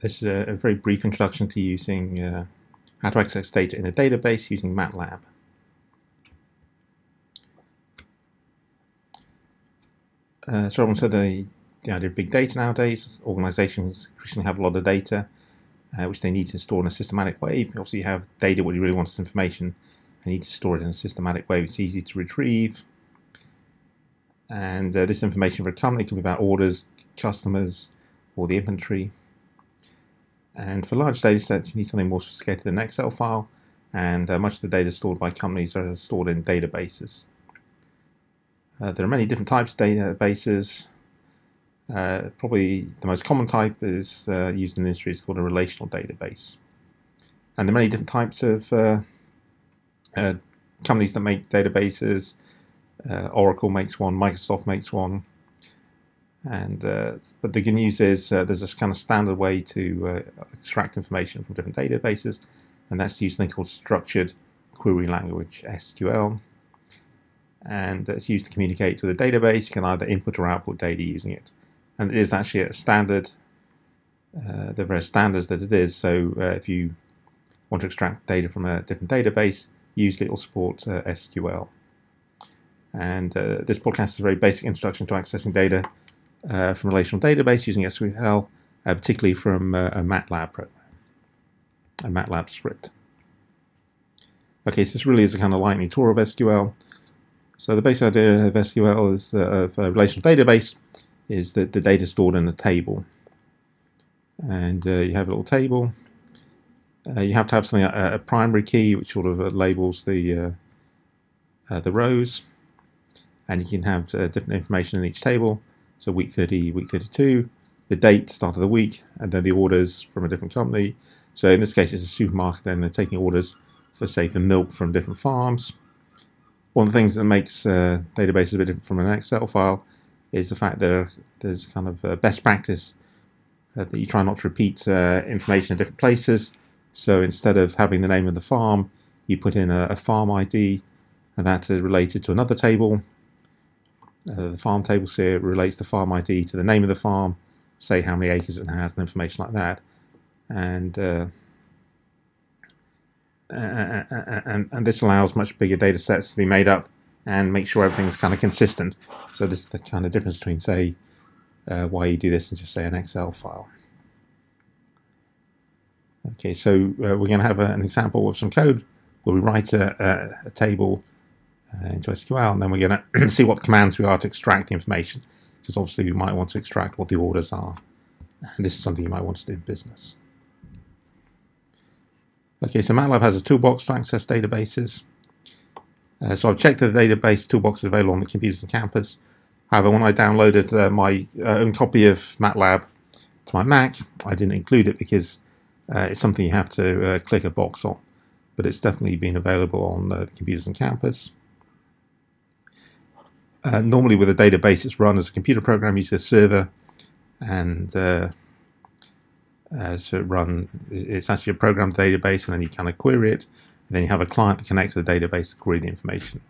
This is a, a, very brief introduction to using uh, how to access data in a database using MATLAB. Uh, so everyone said the, the idea of big data nowadays. Organizations increasingly have a lot of data uh, which they need to store in a systematic way. Obviously you have data what you really want is information and need to store it in a systematic way. It's easy to retrieve. And uh, this information for a company can be about orders, customers, or the inventory. And for large data sets, you need something more sophisticated than an Excel file, and uh, much of the data stored by companies are stored in databases. Uh, there are many different types of databases. Uh, probably the most common type is uh, used in the industry is called a relational database. And there are many different types of uh, uh, companies that make databases. Oracle makes one, Microsoft makes one, and uh, but the good news is uh, there's this kind of standard way to uh, extract information from different databases, and that's to use something called structured query language (SQL). And it's used to communicate with a database. You can either input or output data using it, and it is actually a standard. Uh, are various standards that it is. So uh, if you want to extract data from a different database, usually it will support uh, SQL. And this podcast is a very basic introduction to accessing data uh, from relational database using SQL, uh, particularly from uh, a MATLAB program, a MATLAB script. Okay, so this really is a kind of lightning tour of SQL. So the basic idea of SQL is uh, of a relational database is that the data is stored in a table. And uh, you have a little table. Uh, you have to have something a, a, primary key which sort of labels the the rows, and you can have different information in each table. So week 30, week 32, the date, start of the week, and then the orders from a different company. So in this case, it's a supermarket, and they're taking orders for, say, the milk from different farms. One of the things that makes uh, databases a bit different from an Excel file is the fact that there's kind of a best practice uh, that you try not to repeat uh, information in different places. So instead of having the name of the farm, you put in a, a farm ID, and that's related to another table, uh, the farm table here relates the farm ID to the name of the farm, say how many acres it has, and information like that. And uh, and, and this allows much bigger data sets to be made up and make sure everything's kind of consistent. So this is the kind of difference between, say, uh, why you do this and just say an Excel file. Okay, so uh, we're going to have a, an example of some code where we write a, a, a table into SQL, and then we're going to see what commands we are to extract the information, because obviously we might want to extract what the orders are, and this is something you might want to do in business. Okay, so MATLAB has a toolbox to access databases. Uh, so I've checked that the database toolbox is available on the computers on campus. However, when I downloaded uh, my uh, own copy of MATLAB to my Mac, I didn't include it because uh, it's something you have to uh, click a box on. But it's definitely been available on the computers on campus. Uh, normally with a database, it's run as a computer program using a server, and uh, uh, so it run. It's actually a programmed database, and then you kind of query it, and then you have a client that connects to the database to query the information.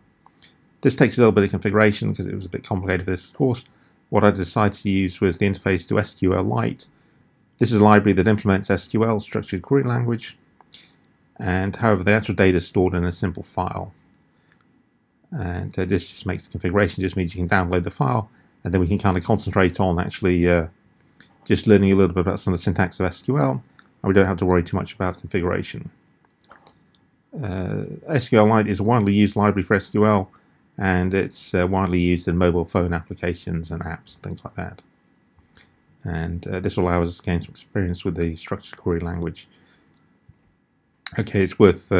This takes a little bit of configuration because it was a bit complicated for this course. What I decided to use was the interface to SQLite. This is a library that implements SQL, structured query language, and however the actual data is stored in a simple file and uh, this just makes the configuration just means you can download the file and then we can kind of concentrate on actually uh, just learning a little bit about some of the syntax of SQL and we don't have to worry too much about configuration. Uh, SQLite is a widely used library for SQL and it's uh, widely used in mobile phone applications and apps and things like that. And uh, this will allow us to gain some experience with the structured query language. Okay, it's worth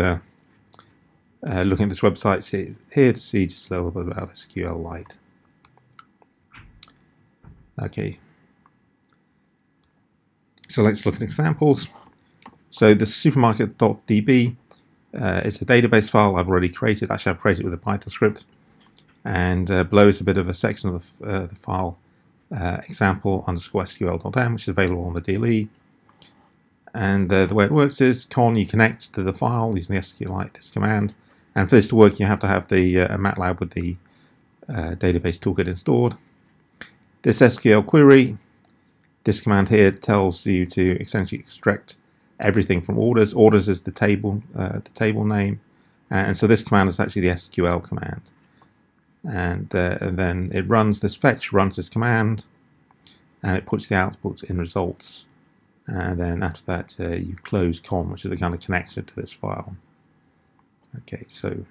uh, looking at this website here to see just a little bit about SQLite. Okay, so let's look at examples. So the supermarket.db uh, is a database file I've already created. Actually, I've created with a Python script. And uh, below is a bit of a section of the, uh, the file uh, example underscore sql.m, which is available on the DLE. And uh, the way it works is con you connect to the file using the SQLite this command, and for this to work, you have to have the uh, MATLAB with the uh, database toolkit installed. This SQL query this command here tells you to essentially extract everything from orders. Orders is the table, uh, the table name, and so this command is actually the SQL command. And, uh, and then it runs this fetch, runs this command, and it puts the output in results. And then after that, uh, you close com, which is the kind of connection to this file. Okay, so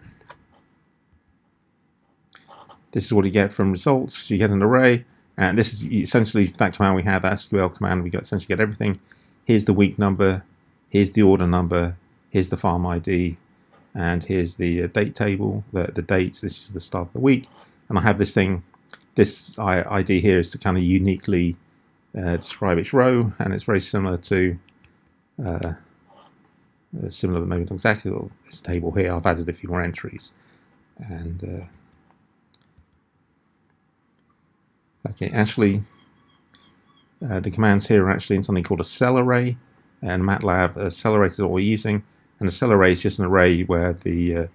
this is what you get from results. You get an array, and this is essentially back to how we have, SQL command, we got essentially get everything. Here's the week number, here's the order number, here's the farm ID, and here's the uh, date table, the, the dates, this is the start of the week. And I have this thing, this ID here is to kind of uniquely uh, describe each row, and it's very similar to, uh, uh similar, maybe not exactly this table here. I've added a few more entries. And uh, Okay, actually, uh, the commands here are actually in something called a cell array, and MATLAB a cell array is what we're using, and a cell array is just an array where the uh,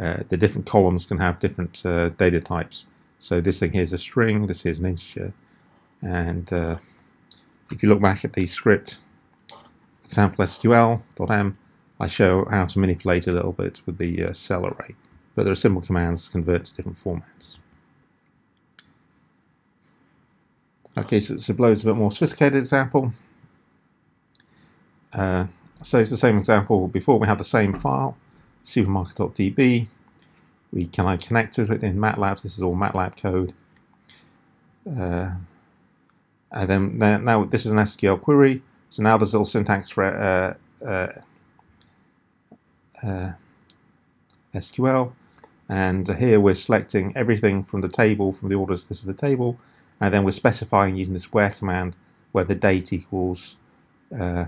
uh, the different columns can have different uh, data types. So this thing here is a string, this here is an integer, and uh, if you look back at the script example SQL.m, I show how to manipulate a little bit with the uh, cell array, but there are simple commands to convert to different formats. Okay, so, so below is a bit more sophisticated example. Uh, so it's the same example before. We have the same file, supermarket.db. We can I connect to it in MATLAB. This is all MATLAB code. Uh, and then, now this is an SQL query. So now there's a little syntax for uh, uh, uh SQL. And here we're selecting everything from the table, from the orders. This is the table and then we're specifying using this where command where the date equals uh,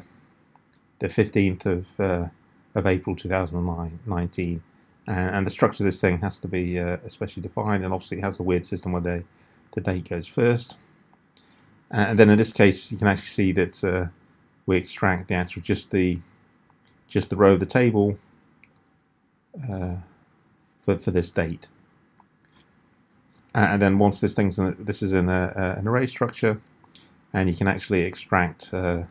the 15th of, uh, of April 2019 and, and, the structure of this thing has to be uh, especially defined and obviously it has a weird system where the, the date goes first and then in this case you can actually see that uh, we extract the answer just the just the row of the table uh, for, for this date and then once this thing's in, this is in a, a, an array structure, and you can actually extract, uh,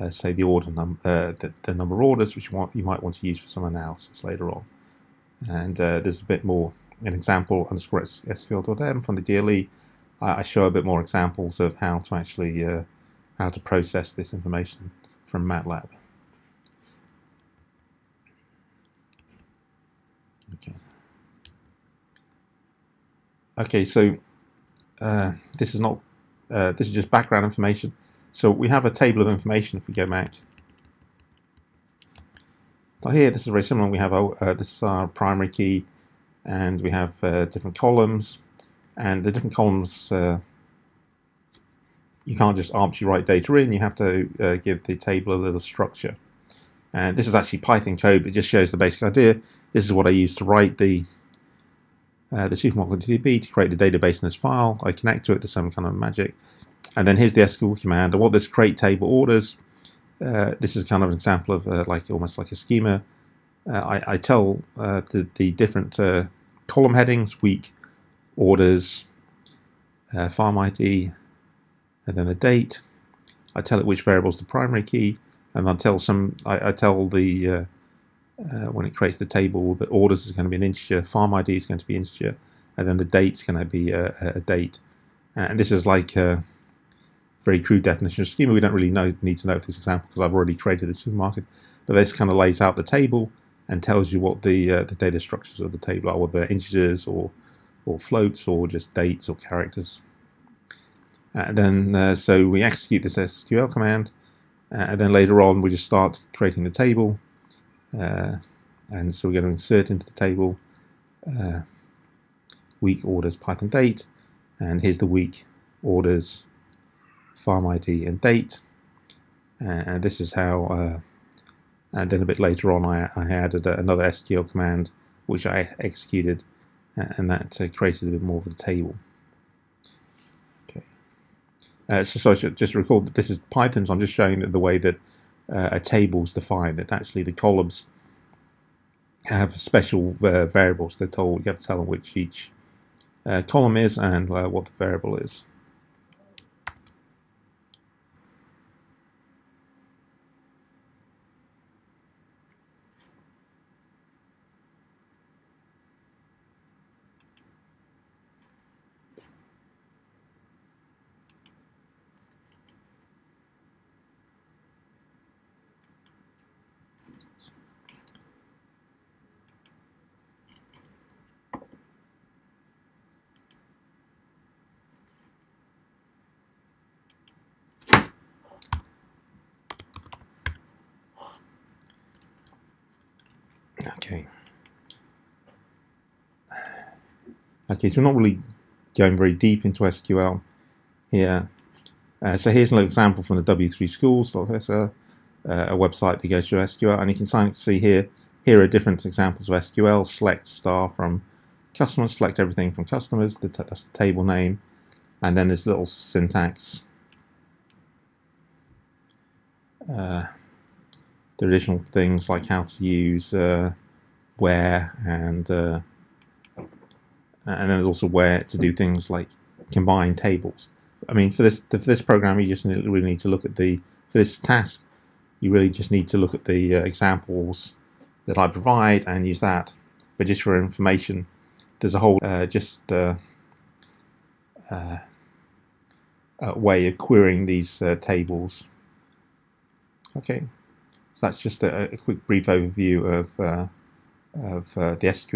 uh, say, the order num uh, the, the, number of orders which you want you might want to use for some analysis later on. And uh, there's a bit more an example underscore SQL.m from the DLE. I, I, show a bit more examples of how to actually uh, how to process this information from MATLAB. Okay. Okay, so uh, this is not, uh, this is just background information. So we have a table of information if we go back. So here, this is very similar. We have a, uh, this is our primary key, and we have uh, different columns, and the different columns uh, you can't just arbitrarily write data in. You have to uh, give the table a little structure. And this is actually Python code, but it just shows the basic idea. This is what I use to write the uh, the supermarket.db to create the database in this file. I connect to it to some kind of magic. And then here's the SQL command. And what this create table orders, uh, this is kind of an example of uh, like almost like a schema. Uh, I, I, tell uh, the, the, different uh, column headings, week, orders, farm ID, and then the date. I tell it which variable is the primary key, and I tell some. I, I tell the uh, when it creates the table, the orders is going to be an integer, farm ID is going to be integer, and then the date's going to be a, a date. And this is like a very crude definition of schema. We don't really know, need to know for this example because I've already created the supermarket. But this kind of lays out the table and tells you what the uh, the data structures of the table are, whether they're integers or or floats or just dates or characters. And then uh, so we execute this SQL command, and then later on we just start creating the table uh, and so we're going to insert into the table uh, week orders Python date and here's the week orders farm ID and date and this is how uh, and then a bit later on I, I added another SQL command which I executed and that uh, created a bit more of the table. Uh, so, so I should just recall that this is Python, so I'm just showing that the way that uh, a table is defined, that actually the columns have special uh, variables. They're told you have to tell them which each uh, column is and uh, what the variable is. Okay. Okay, so we're not really going very deep into SQL here. Uh, so here's an example from the W3 Schools. So there's a, website that goes through SQL, and you can see here, here are different examples of SQL. Select star from customers, select everything from customers, that's the table name, and then there's little syntax. Uh, the additional things like how to use uh, where and uh, and then there's also where to do things like combine tables. I mean, for this for this program, you just really need to look at the for this task. You really just need to look at the uh, examples that I provide and use that. But just for information, there's a whole uh, just uh, uh way of querying these uh, tables. Okay, so that's just a, a quick brief overview of uh, of the SQL.